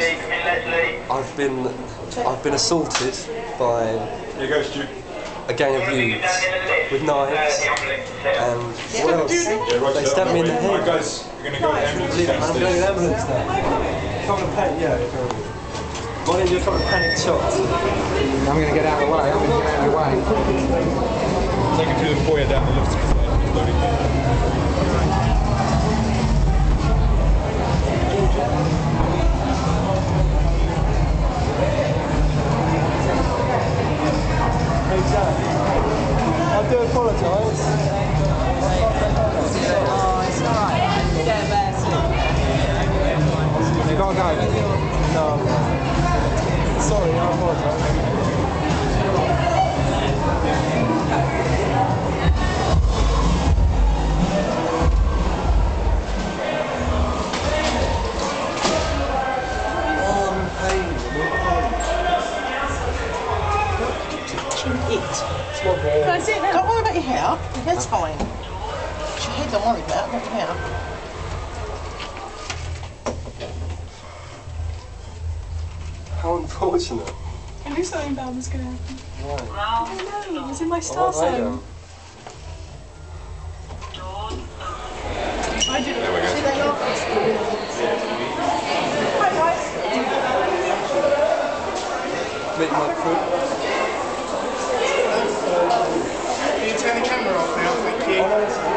is I've been I've been assaulted by you go, Stu. a gang of youths with knives and what else? Yeah, right They stabbed me in the Right, head. guys, we're going to go to ambulance Leave. I'm going to the ambulance now. Come and panic, yeah. come on. Why didn't you come and panic shots? I'm going to get out of the way. I'm going to get out of the way. Take it to the foyer down the left side. Loading. Hey Jack, I do apologise. Oh, it's alright. Get there You've got to go. No. Sorry, I apologise. I'm in pain. It's my ball. That's it now. Don't worry about your hair. Your hair's fine. It's your head don't worry about, not your hair. How unfortunate. I knew something bad was going to happen. Right. I know, it was in my Oh, star what have I sign. Um, done? I did it. See that your Hi guys. Meet my crew. Chávez.